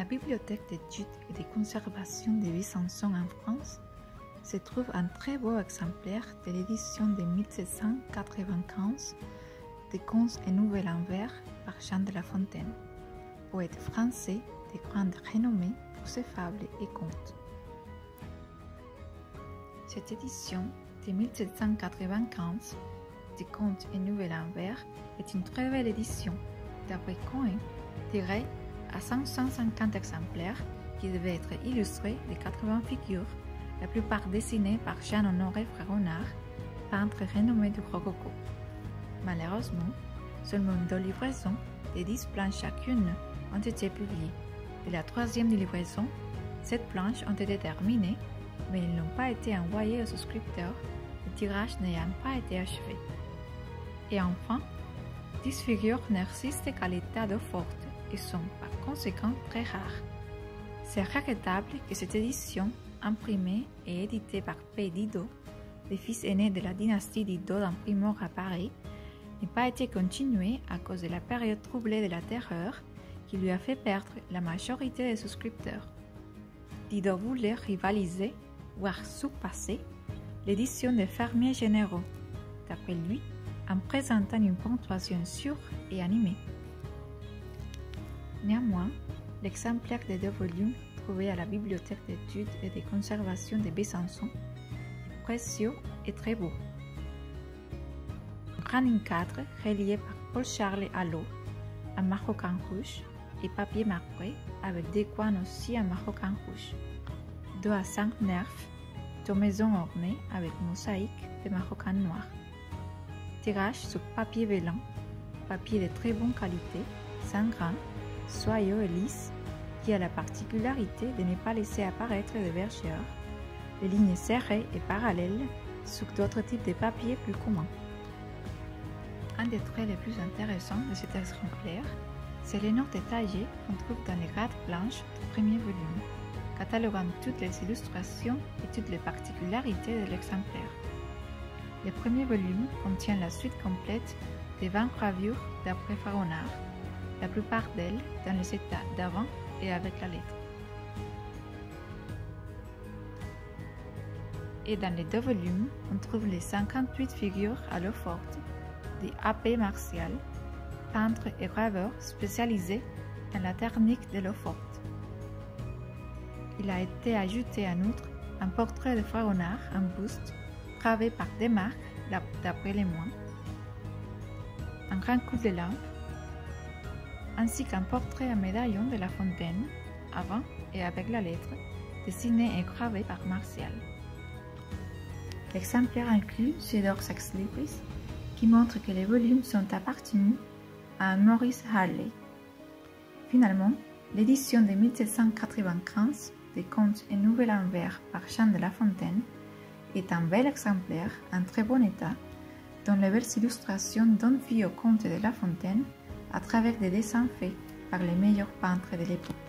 Bibliothèque d'études et de conservation de Besançon en France se trouve un très beau exemplaire de l'édition de 1795 des Contes et Nouvelles en vers par Jean de La Fontaine, poète français de grande renommée pour ses fables et contes. Cette édition de 1795 des Contes et Nouvelles en vers est une très belle édition, d'après Cohen, tirée à 550 exemplaires qui devaient être illustrés de 80 figures, la plupart dessinées par Jean-Honoré Fragonard, peintre renommé du Rococo. Malheureusement, seulement deux livraisons de 10 planches chacune ont été publiées. De la troisième livraison, sept planches ont été terminées, mais elles n'ont pas été envoyées aux souscripteurs, le tirage n'ayant pas été achevé. Et enfin, 10 figures n'existent qu'à l'état de forte sont par conséquent très rares. C'est regrettable que cette édition, imprimée et éditée par P. Didot, le fils aîné de la dynastie Didot d'imprimeurs à Paris, n'ait pas été continuée à cause de la période troublée de la terreur qui lui a fait perdre la majorité des souscripteurs. Didot voulait rivaliser, voire surpasser, l'édition des fermiers généraux, d'après lui, en présentant une ponctuation sûre et animée. Néanmoins, l'exemplaire des deux volumes trouvé à la Bibliothèque d'études et de conservation de Besançon est précieux et très beau. Un running cadre relié par Paul-Charles Allot en marocain rouge et papier marbré avec des coins aussi en marocain rouge. 2 à 5 nerfs, maison ornée avec mosaïque de marocain noir. Tirage sur papier vélan, papier de très bonne qualité, sans grains, et lisse, qui a la particularité de ne pas laisser apparaître de vergeurs, les lignes serrées et parallèles sur d'autres types de papier plus communs. Un des traits les plus intéressants de cet exemplaire, c'est les notes détaillées qu'on trouve dans les grattes blanches du premier volume, cataloguant toutes les illustrations et toutes les particularités de l'exemplaire. Le premier volume contient la suite complète des 20 gravures d'après Fragonard, la plupart d'elles dans les états d'avant et avec la lettre. Et dans les deux volumes, on trouve les 58 figures à l'eau forte des AP Martial, peintre et graveur spécialisés dans la technique de l'eau forte. Il a été ajouté en outre un portrait de Fragonard en buste gravé par Desmarques d'après les mois, un grand coup de lampe, ainsi qu'un portrait à médaillon de La Fontaine, avant et avec la lettre, dessiné et gravé par Martial. L'exemplaire inclut Cedor Sax Libris, qui montre que les volumes sont appartenus à Maurice Harley. Finalement, l'édition de 1795 des Contes et Nouvelles en vers par Jean de La Fontaine est un bel exemplaire en très bon état, dont les belles illustrations donnent vie au conte de La Fontaine à travers des dessins faits par les meilleurs peintres de l'époque.